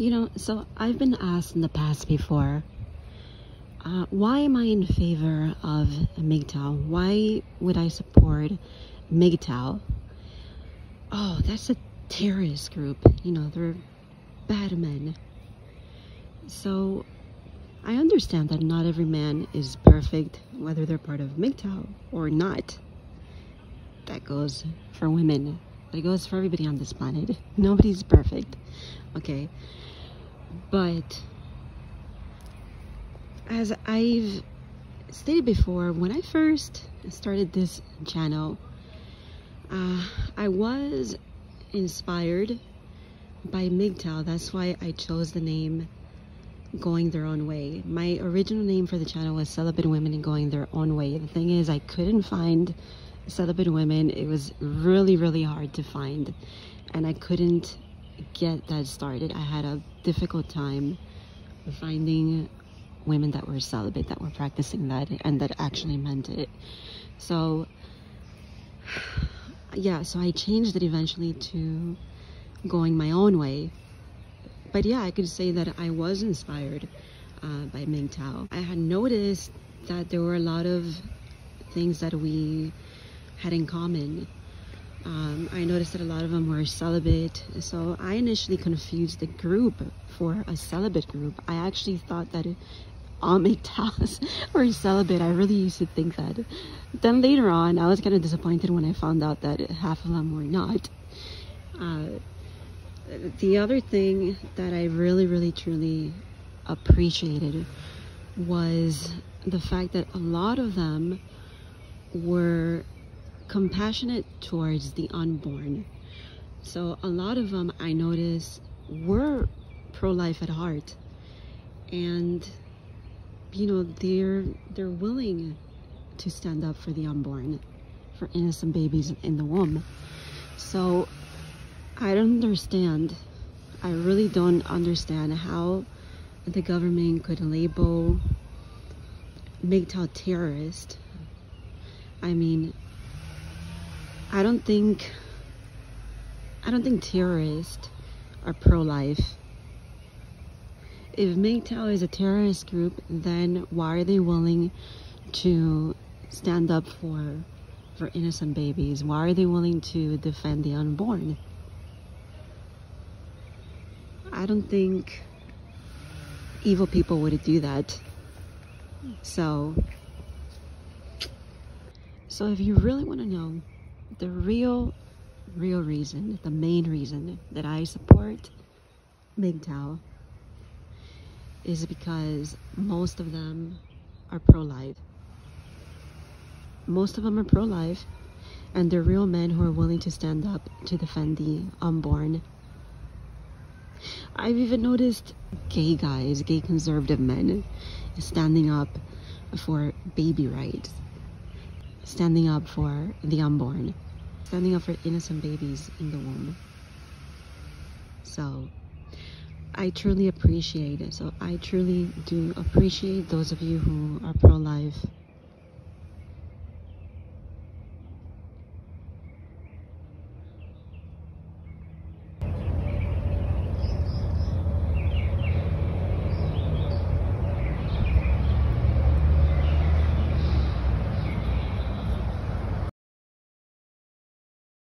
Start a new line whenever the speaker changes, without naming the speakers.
You know, so I've been asked in the past before, uh, why am I in favor of MGTOW? Why would I support MGTOW? Oh, that's a terrorist group. You know, they're bad men. So I understand that not every man is perfect, whether they're part of MGTOW or not. That goes for women. It goes for everybody on this planet. Nobody's perfect. Okay. But as I've stated before, when I first started this channel, uh, I was inspired by MGTOW. That's why I chose the name Going Their Own Way. My original name for the channel was Celibate Women and Going Their Own Way. The thing is, I couldn't find celibate women. It was really, really hard to find. And I couldn't get that started. I had a difficult time finding women that were celibate, that were practicing that, and that actually meant it. So, yeah, so I changed it eventually to going my own way. But yeah, I could say that I was inspired uh, by Tao. I had noticed that there were a lot of things that we had in common. Um, I noticed that a lot of them were celibate, so I initially confused the group for a celibate group. I actually thought that MGTOWs were celibate. I really used to think that. Then later on, I was kind of disappointed when I found out that half of them were not. Uh, the other thing that I really, really, truly appreciated was the fact that a lot of them were compassionate towards the unborn. So a lot of them I noticed were pro-life at heart. And you know, they're they're willing to stand up for the unborn, for innocent babies in the womb. So I don't understand. I really don't understand how the government could label MGTOW terrorist. I mean, I don't think I don't think terrorists are pro-life. If MGTOW is a terrorist group, then why are they willing to stand up for for innocent babies? Why are they willing to defend the unborn? I don't think evil people would do that. So, so if you really want to know the real, real reason, the main reason that I support MGTOW is because most of them are pro-life. Most of them are pro-life and they're real men who are willing to stand up to defend the unborn. I've even noticed gay guys, gay conservative men, standing up for baby rights, standing up for the unborn, standing up for innocent babies in the womb. So, I truly appreciate it. So I truly do appreciate those of you who are pro-life